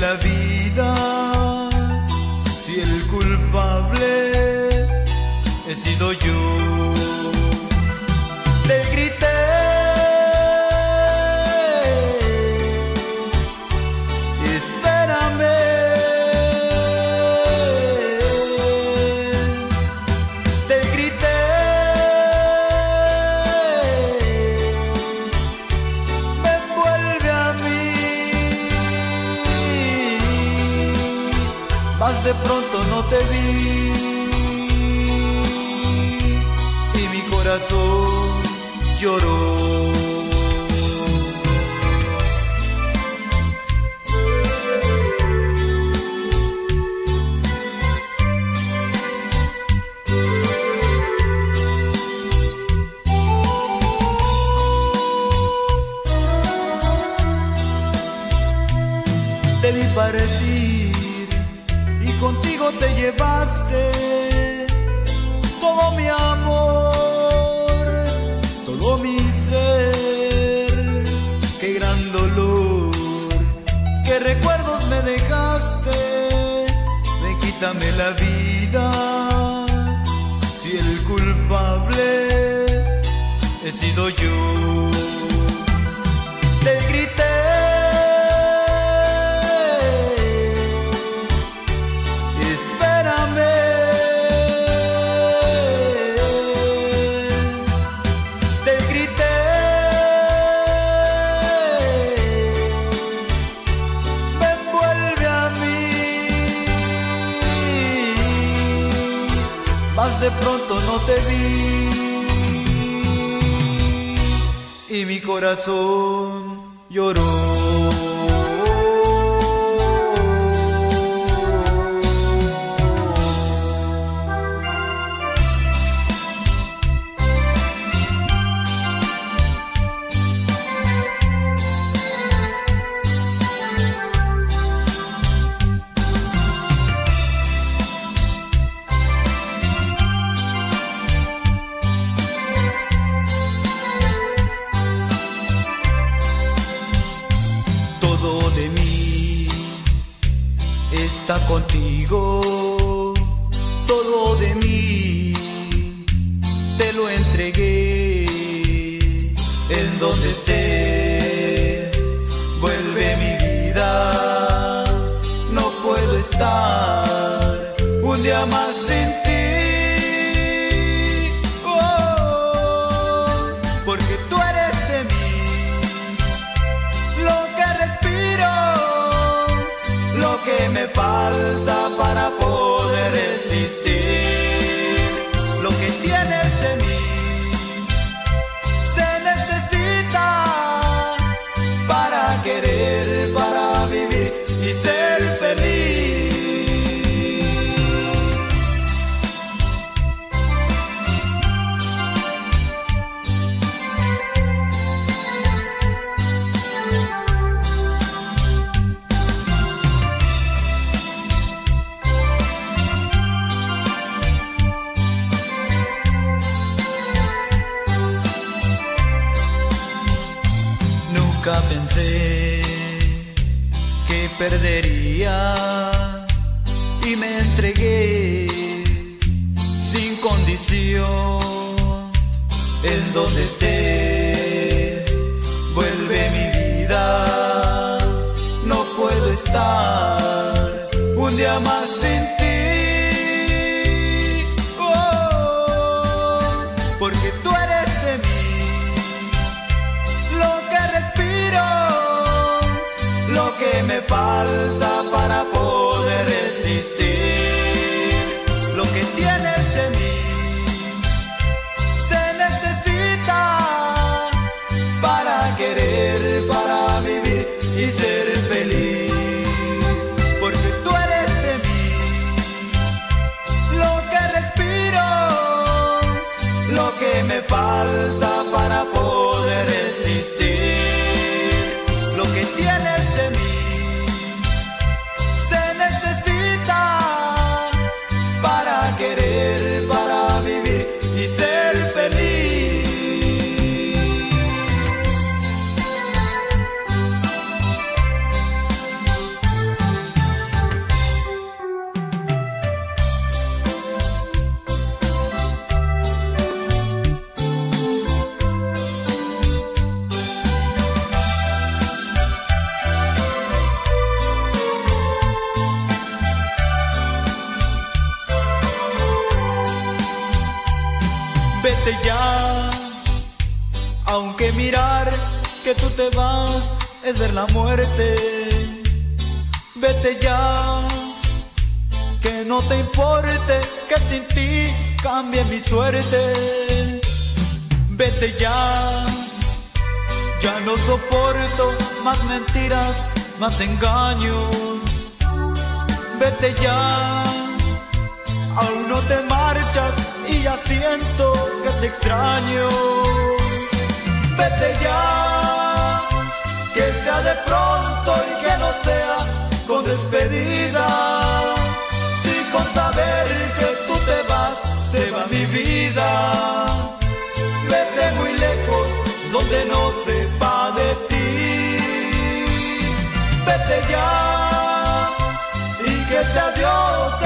la vida si el culpable he sido yo? de pronto no te vi y mi corazón lloró. Parecer contigo te llevaste todo mi amor, todo mi ser. Qué gran dolor, qué recuerdos me dejaste. Ven, quítame la vida, si el culpable he sido yo. de pronto no te vi y mi corazón lloró. India, my bottle tú te vas es ver la muerte. Vete ya, que no te importe que sin ti cambie mi suerte. Vete ya, ya no soporto más mentiras, más engaños. Vete ya, aún no te marchas y ya siento que te extraño. Vete ya, que sea de pronto y que no sea con despedida. Si con saber que tú te vas, se va mi vida. Vete muy lejos, donde no sepa de ti. Vete ya, y que sea Dios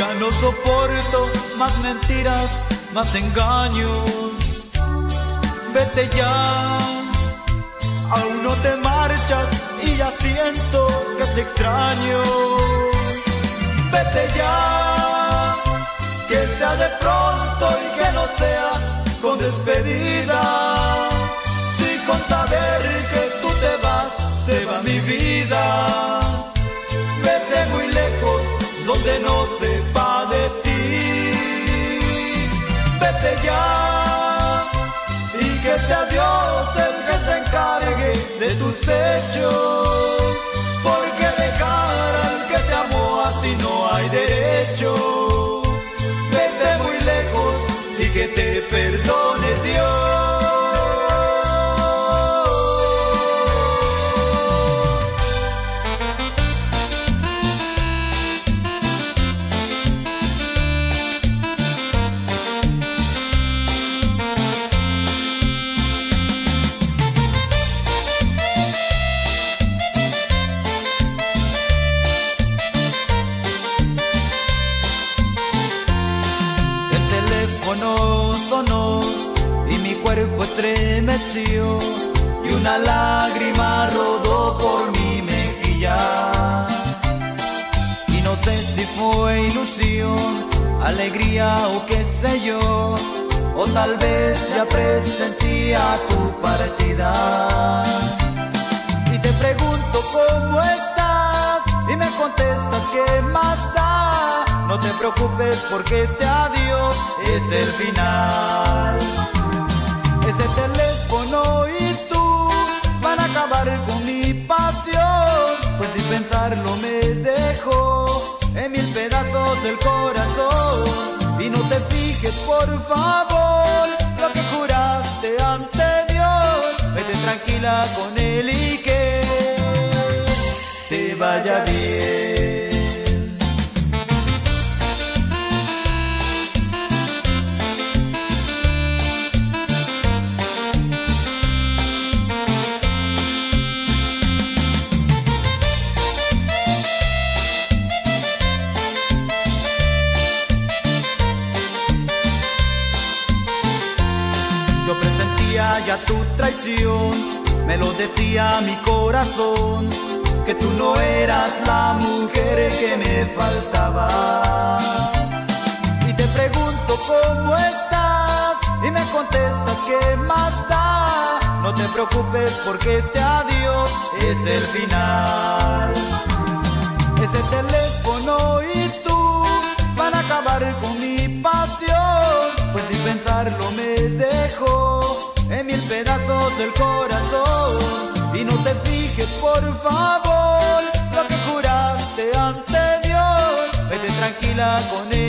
ya no soporto más mentiras, más engaños. Vete ya, aún no te marchas y ya siento que te extraño. Vete ya, que sea de pronto y que no sea con despedida. Si con saber que tú te vas, se va mi vida vete muy lejos donde no sepa Y que sea Dios el que se encargue de tus hechos. Porque dejar al que te amó así no hay derecho. Vete muy lejos y que te perdone alegría o qué sé yo, o tal vez ya presentía tu partida. Y te pregunto cómo estás y me contestas que más da. No te preocupes porque este adiós es el final. Ese teléfono y tú van a acabar con mi pasión. Pues sin pensarlo me pedazos el corazón. Y no te fijes por favor lo que juraste ante Dios. Vete tranquila con él y que te vaya bien. Traición, me lo decía mi corazón, que tú no eras la mujer que me faltaba. Y te pregunto cómo estás y me contestas que más da. No te preocupes porque este adiós es el final. Ese teléfono y tú van a acabar con mi pasión. Pues sin pensarlo me pedazos el corazón. Y no te fijes por favor lo que juraste ante Dios. Vete tranquila con él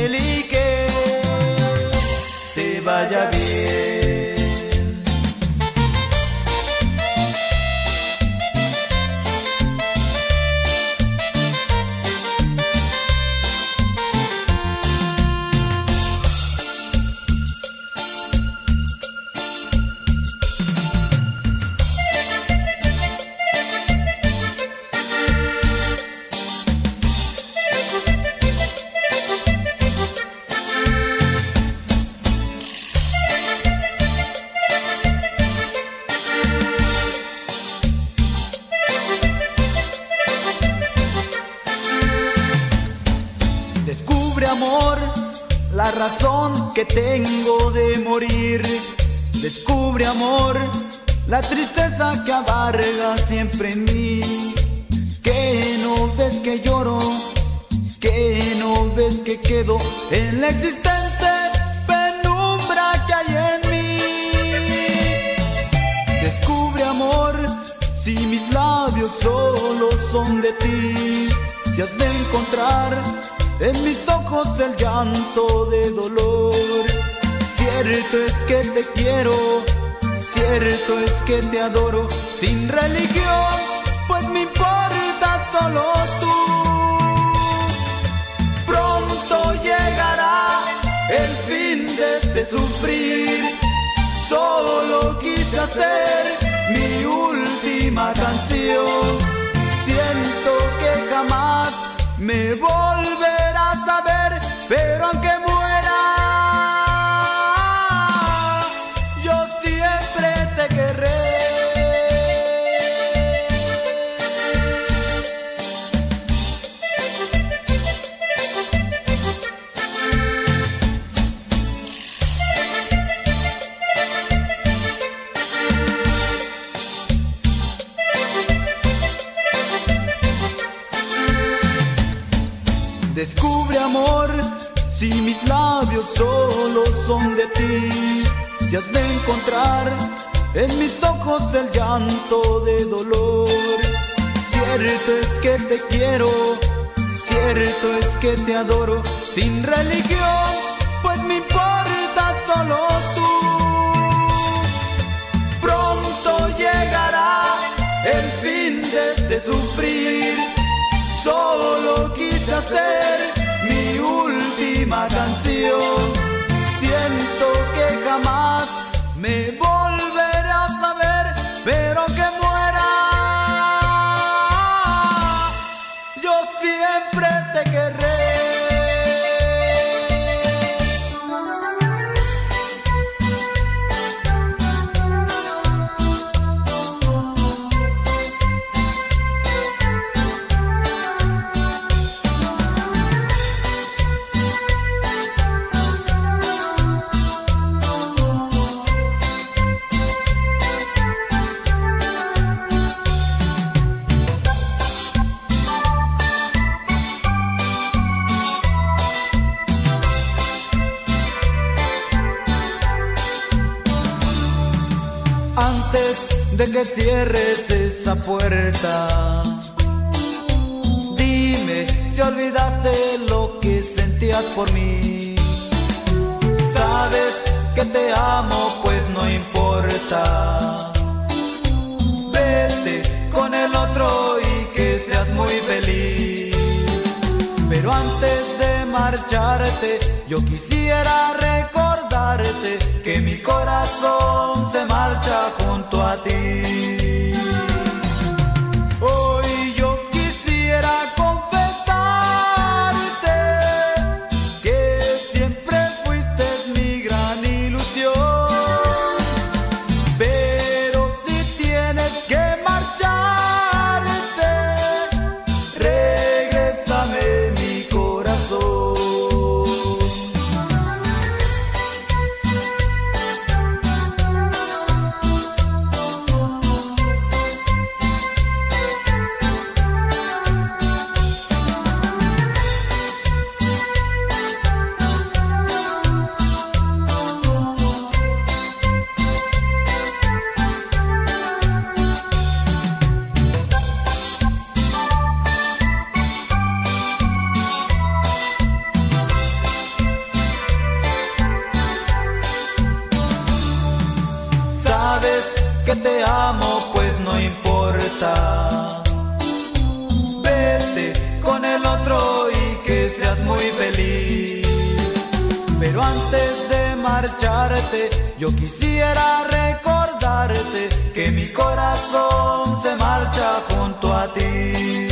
tristeza que abarga siempre en mí. Que no ves que lloro, que no ves que quedo en la existente penumbra que hay en mí. Descubre amor, si mis labios solo son de ti, si has de encontrar en mis ojos el llanto de dolor. Cierto es que te quiero, cierto es que te adoro, sin religión, pues me importa solo tú. Pronto llegará el fin de este sufrir, solo quise hacer mi última canción. Siento que jamás me volverás si mis labios solo son de ti, si has de encontrar en mis ojos el llanto de dolor. Cierto es que te quiero, cierto es que te adoro, sin religión, pues me importa solo tú. Pronto llegará el fin de este sufrir. Solo quise hacer última canción. Siento que jamás me volverás que cierres esa puerta, dime si olvidaste lo que sentías por mí. Sabes que te amo, pues no importa. Vete con el otro y que seas muy feliz. Pero antes de marcharte, yo quisiera recordarte que mi corazón se marcha junto a ti. Que te amo, pues no importa. Vete con el otro y que seas muy feliz. Pero antes de marcharte, yo quisiera recordarte que mi corazón se marcha junto a ti.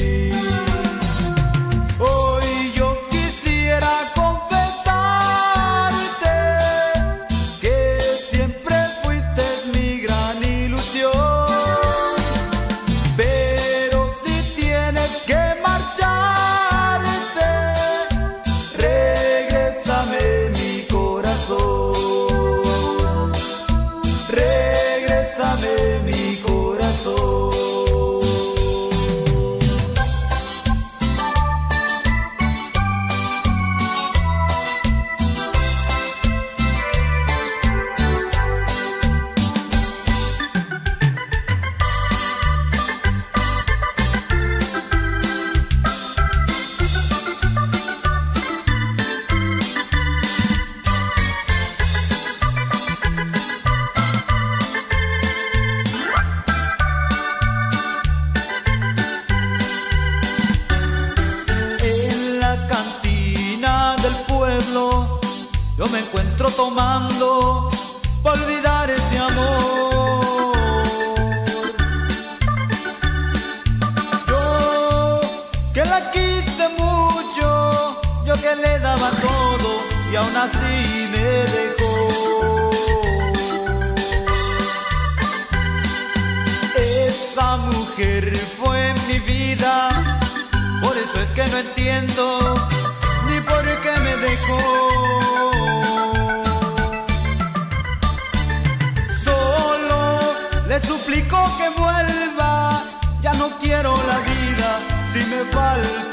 Que no entiendo ni por qué me dejó. Le suplico que vuelva, ya no quiero la vida si me falta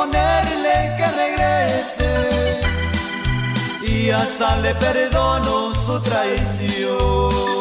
proponerle que regrese y hasta le perdono su traición.